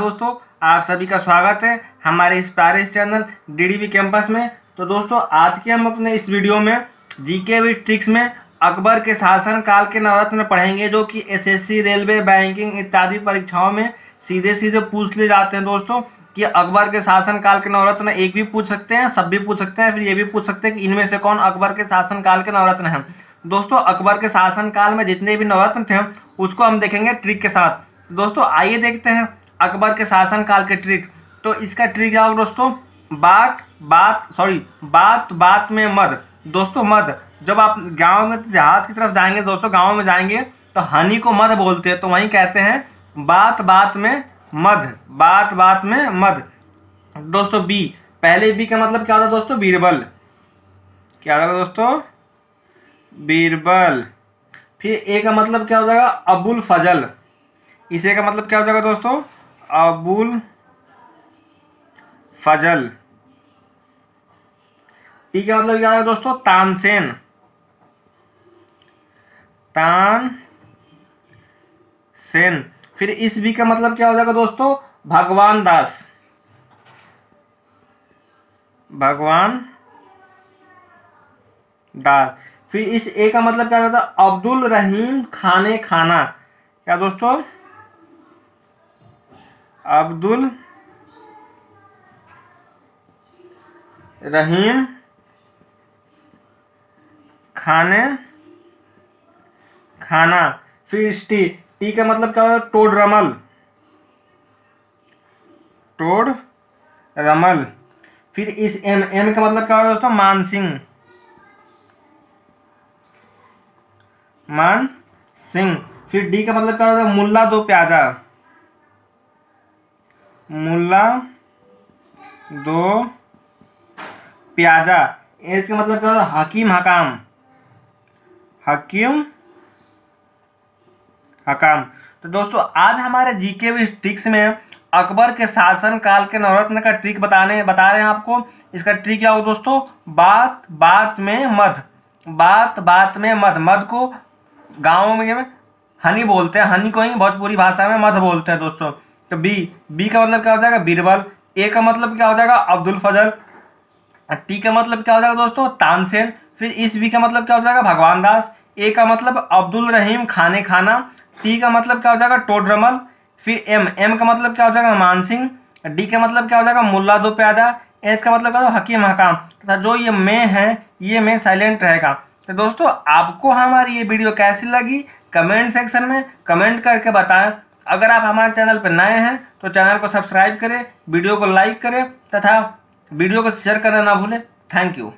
दोस्तों, आप सभी का स्वागत है हमारे इस प्यारे चैनल डीडीबी कैंपस में। तो दोस्तों, आज के हम अपने इस वीडियो में जीके विद ट्रिक्स में अकबर के शासन काल के नवरत्न पढ़ेंगे, जो कि एसएससी रेलवे बैंकिंग इत्यादि परीक्षाओं में सीधे सीधे पूछ ले जाते हैं दोस्तों, कि अकबर के शासन काल के नवरत्न एक भी पूछ सकते हैं, सब भी पूछ सकते हैं, फिर ये भी पूछ सकते हैं कि इनमें से कौन अकबर के शासन काल के नवरत्न हैं। दोस्तों, अकबर के शासन काल में जितने भी नवरत्न थे, उसको हम देखेंगे ट्रिक के साथ। दोस्तों, आइए देखते हैं। अकबर के शासन काल के ट्रिक तो इसका ट्रिक क्या होगा दोस्तों? बात बात सॉरी बात बात में मध दोस्तों मध जब आप गाँव में देहात की तरफ़ जाएँगे दोस्तों, गाँव में जाएँगे तो हनी को मध बोलते हैं तो वहीं कहते हैं, बात बात में मध बात बात में मध दोस्तों, बी। पहले बी का मतलब क्या होता है दोस्तों? बीरबल। क्या होगा दोस्तों? बीरबल। फिर ए का मतलब क्या हो जाएगा? अबुल फजल। इसे का मतलब क्या हो जाएगा दोस्तों? अबुल फजल। टी का मतलब क्या है दोस्तों, तानसेन। तान सेन फिर इस बी का मतलब क्या हो जाएगा दोस्तों? भगवान दास। भगवान दास। फिर इस ए का मतलब क्या होता है? अब्दुल रहीम खाने खाना। क्या दोस्तों? अब्दुल रहीम खाने खाना। फिर टी टी का मतलब क्या होता है टोड रमल। टोड रमल। फिर इस एम एम का मतलब क्या होता है दोस्तों? मानसिंह। मान सिंह फिर डी का मतलब क्या होता है मुल्ला दो प्याजा। मुल्ला दो, प्याजा। इसका मतलब क्या हकीम, हकाम। हकीम, हकाम। तो दोस्तों, आज हमारे जीके भी ट्रिक्स में अकबर के शासन काल के नवरत्न का ट्रिक बताने, बता रहे हैं आपको। इसका ट्रिक क्या हो दोस्तों? बात बात में मध बात बात में मध मध को गाँव में हनी बोलते हैं। हनी को ही भोजपुरी भाषा में मध बोलते हैं दोस्तों। तो बी बी का मतलब क्या हो जाएगा? बीरबल। ए का मतलब क्या हो जाएगा? अब्दुल फजल। टी का मतलब क्या हो जाएगा दोस्तों? तानसेन। फिर इस बी का मतलब क्या हो जाएगा? भगवान दास। ए का मतलब अब्दुल रहीम खाने खाना। टी का मतलब क्या हो जाएगा? टोडरमल। फिर एम एम का मतलब क्या हो जाएगा? मानसिंह डी का मतलब क्या हो जाएगा? मुल्ला दो प्याजा। एच का मतलब क्या होगा हकीम हकाम। तथा जो ये मैं है, ये मैं साइलेंट रहेगा। तो दोस्तों, आपको हमारी ये वीडियो कैसी लगी? कमेंट सेक्शन में कमेंट करके बताएँ। अगर आप हमारे चैनल पर नए हैं तो चैनल को सब्सक्राइब करें, वीडियो को लाइक करें, तथा वीडियो को शेयर करना ना भूलें। Thank you.